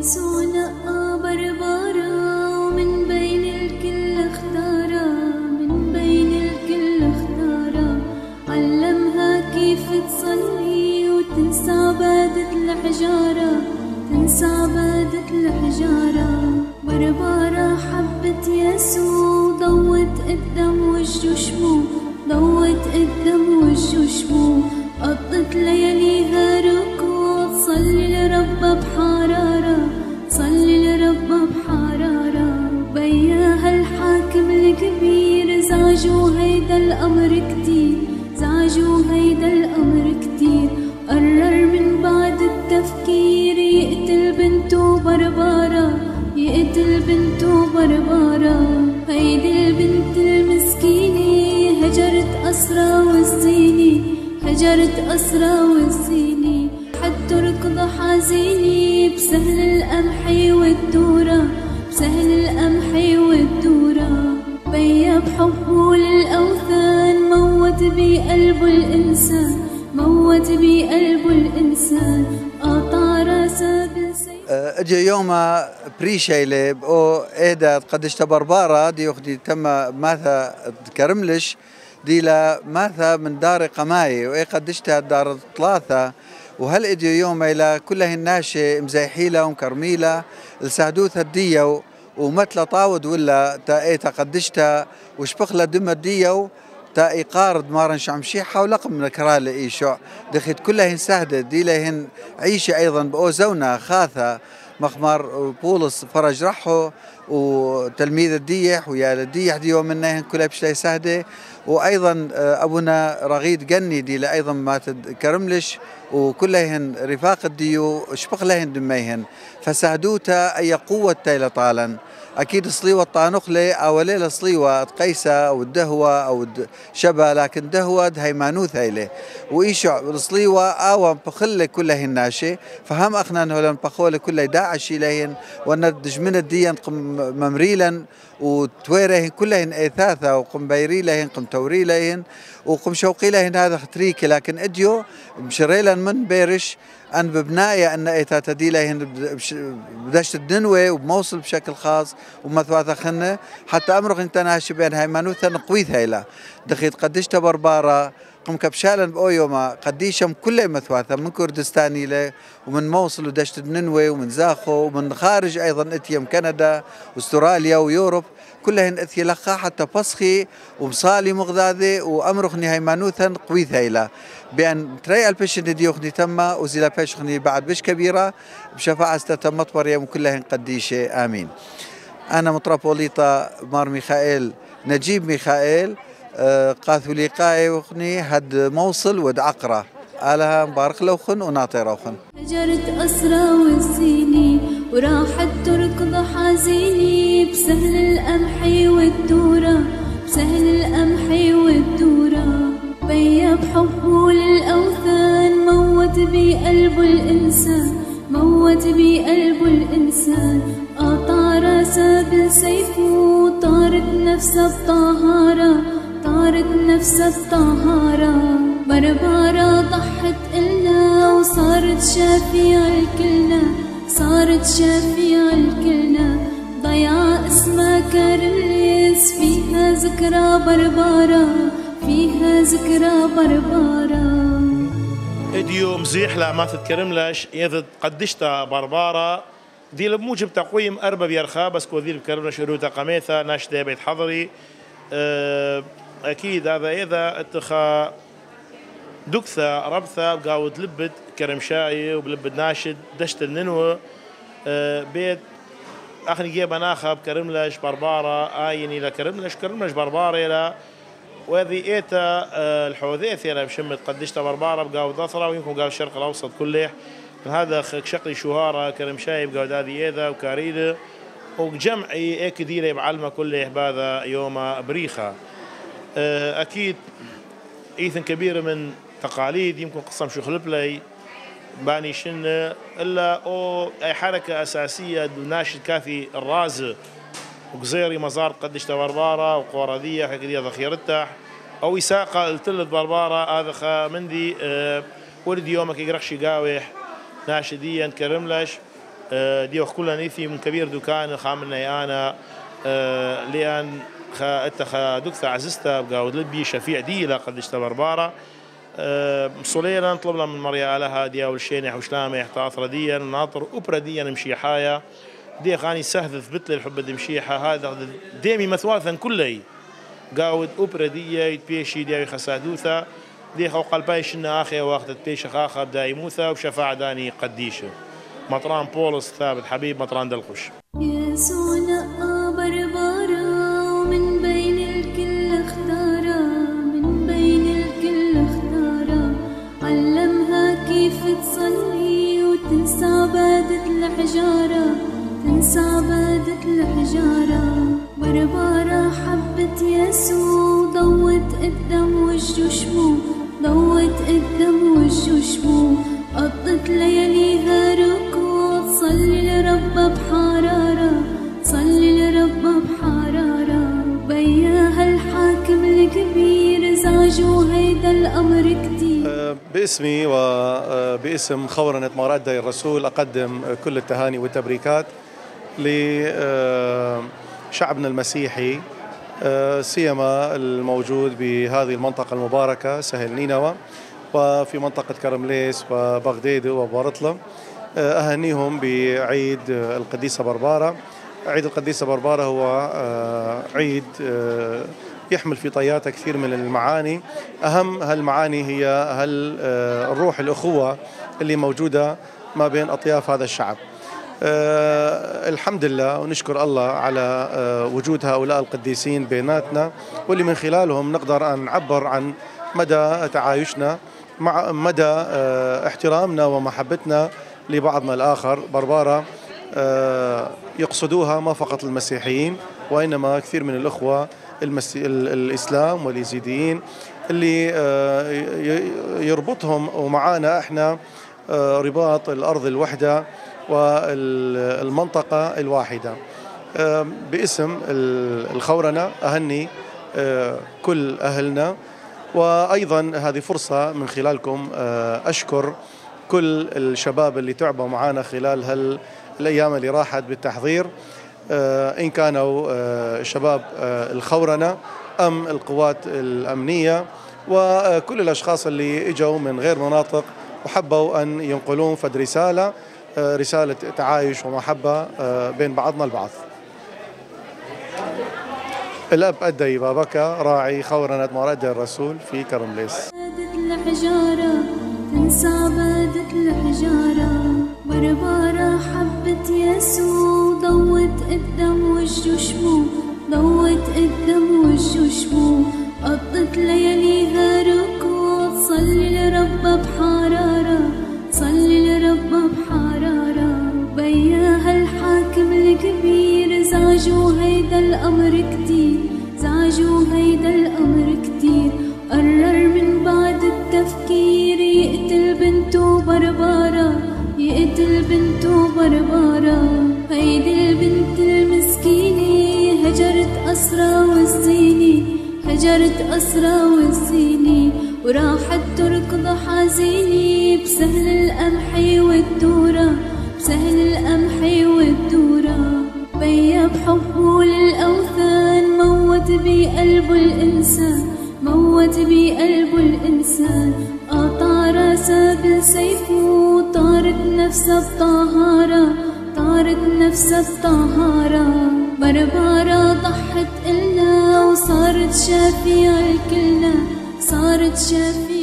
نقى بربارة ومن بين الكل اختارا من بين الكل اختارا. علمها كيف تصلي وتنسى عبادة الحجارة تنسى عبادة الحجارة بربارة حبت يسوع ضوت قدام وجه شمو ضوت قدام وجه شمو قضت لياليها ركوع تصلي لربها بحرارة صلي لربها بحرارة. بياها الحاكم الكبير زعجوا هيدا الأمر كتير زعجوا هيدا الأمر كتير. قرر من بعد التفكير يقتل بنته بربارة يقتل بنته بربارة. هيدي البنت المسكينة هجرت أسرى والزينة هجرت أسرى والزينة. تركض حزينة بسهل القمح والدورة بسهل القمح والدورة بيا بحبه للأوثان موت بقلبه الإنسان موت بقلبه الإنسان. قطع راسه بالسيف اجى يوم بريشيلي أو إيدا قدشت بربارة دي أختي تم ماثا كرملش دي لا ماثا من دار قماي وإي قدشتها دار ثلاثة. وهل إجي يوم إلى كلها الناشي مزيحيلة ومكرميلة السهدوثة الديو ومثل طاود ولا تا اي تقدشتها وشبخلة دم الديو تا إيقارد مارن شعمشيحة ولقم من كرال إيشو دخيت كلهن سهدة دي لهن عيشة أيضا بأوزونا خاثة. مخمار بولس فرج رحو وتلميذ الديح ويا الديح ديو منهن كلها بشلي سهدة وأيضا أبونا رغيد قني دي أيضا ما كرملش وكلهن رفاق الديو شبخ لهن دميهن. فسهدوتا أي قوة تيلا طالا. أكيد صليوه الطانخله أو ليلة صليوه قيسة أو الدهوة أو شبا لكن دهوة هيمانوث هيله وإيشع الصليوه أو بخله كلها الناشي فهم اخنا انه بخوله كله داعش اليهن وندج من الدين ممريلا وتويرهن كلهن اثاثه وقم بيري لهن قم توري لهن. وقم شوقي لهن هذا ختريكي لكن اجيو مشريلا من بيرش. أن ببناية أن إيتا تديلهن بدشت الدنوة وبموصل بشكل خاص ومثواثة خنة. حتى أمرق إنت ناشي بين هيمانوثا نقويث هيلا دخيت قدشت بربارة قم كبشالا بأويوما قديشم كل مثواثة من كردستاني له ومن موصل ودشت الننوي ومن زاخو ومن خارج أيضا إتيم كندا وأستراليا ويوروب. كلهن اثي لقا حتى بصخي ومصالي مغذاذي وامرخني هيمانوثا قويث هيلا بأن تري البشن ديوخني تما وزيلا بيشخني بعد بش كبيرة بشفاعة تم مريم كلهن قديشة. آمين. أنا مطرابوليطا مار ميخائيل نجيب ميخائيل قاثوليقاي وخني هد موصل ود عقرة. آلها مبارك لوخن وناطي روخن هجرت أسرى والزيني وراحت تركض حزيني بسهل القمح والدورة بسهل القمح والدورة. بيا بحبه للأوثان موت بقلبه الإنسان موت بقلبه الإنسان. قطع راسه بالسيف طارت نفسه بطهارة طارت نفسها بطهارة. بربارة ضحت إلنا وصارت شافية الكلنا صارت شافية الكلنا ضيع اسمها كارليس فيها ذكرى بربارة فيها ذكرى بربارة. اديو مزيح لا ما تتكرملش اذا قدشتا بربارة. دي بموجب تقويم أربع بيرخا بس كوذيل بكرملش روتا قميثة ناشدة بيت حضري. أه أكيد هذا إذا اتخا دكثة ربثة لبت كرمشاي وبلبت ناشد دشت الننوة. بيت اخني جيب ناخب كرملش بربارة آيني لا كرملش بربارة لا. وهذه إيتا أه الحوذيث أنا بشمت قدشت بربارة بقاود ضثرة ويمكن قاود الشرق الأوسط كله هذا شقلي شهارة كرمشاي بقاود هذه ايذا وكاريدة. وجمعي ايك ديري بعلمة كله بهذا يوم بريخة. أكيد إيثن كبيره من تقاليد يمكن قصم شو خلبلي. باني شن إلا أو أي حركة أساسية ناشد كافي الراز. وقزيري مزار قدش برباره وقوردية حكدية ذخيرتة. أو يساقه التلت بربارة هذا مندي أه ولد يومك يقرخ شقاوح ناشديا كرملش. آه، دي كلها نيثي من كبير دكان خاملنا أنا آه، لأن خا انت خا دكتا عززتا بقاود لبي شفيع دي لا قد بربارة آه، صليلا طلبنا من مريا لها دي اول شيء وشلامه احتاط رديا ناطر اوبرا دي نمشي حايا. دي خاني سهذ ثبت لي الحب دمشيحة هذا ديمي مثواثا كلي. قاود اوبرا دي يتبيشي دي خسادوثا دي خو قلباي شنا آخي واخذت بيش خاخه بدا يموثا وشفاعة داني قديشة. مطران بولس ثابت حبيب مطران دلخش يسوع عبادة الحجارة تنسى عبادة الحجارة. بربارة حبت يسوع ضوت قدام وجه شمو ضوت قدام وجه شمو قضت لياليها ركوع صلي لربها بحرارة باسمي وباسم خورنة مردة الرسول أقدم كل التهاني والتبريكات لشعبنا المسيحي سيما الموجود بهذه المنطقة المباركة سهل نينوى وفي منطقة كرمليس وبغديد وبارطلة أهنيهم بعيد القديسة بربارة. عيد القديسة بربارة هو عيد يحمل في طياته كثير من المعاني. أهم هالمعاني هي هل الروح الأخوة اللي موجودة ما بين أطياف هذا الشعب. أه الحمد لله ونشكر الله على أه وجود هؤلاء القديسين بيناتنا واللي من خلالهم نقدر أن نعبر عن مدى تعايشنا مع مدى أه احترامنا ومحبتنا لبعضنا الآخر. بربارة يقصدوها ما فقط المسيحيين وإنما كثير من الأخوة المسي... الإسلام واليزيديين اللي يربطهم ومعانا إحنا رباط الأرض الوحدة والمنطقة الواحدة. باسم الخورنة أهني كل أهلنا. وأيضا هذه فرصة من خلالكم أشكر كل الشباب اللي تعبوا معنا خلال هالأيام اللي راحت بالتحضير. إن كانوا شباب الخورنة أم القوات الأمنية. وكل الأشخاص اللي إجوا من غير مناطق وحبوا أن ينقلون فد رسالة رسالة تعايش ومحبة بين بعضنا البعض. الأب أدى بابكا راعي خورنة مراد الرسول في كرمليس. الحجارة تنسى عبادة الحجارة بربارة حبت يسوع. ضوت قدام وجه شمو ضوت قدام وجه شمو قضت لياليها ركوع صلي لربها بحرارة صلي لربها بحرارة. بياها الحاكم الكبير زعجوا هيدا الأمر كتير زعجوا هيدا الأمر كتير. قرر من هجرت أسرى والزيني وراحت تركض حزيني بسهل القمح والدورة بسهل القمح والدورة. بيا بحبه للأوثان موت بقلبه الإنسان موت بقلبه الإنسان. قطع راسه بسيفه طارت نفسها بطهارة طارت نفسها بطهارة. بربارة ضحت إلنا وصارت شافية الكلنا صارت شافية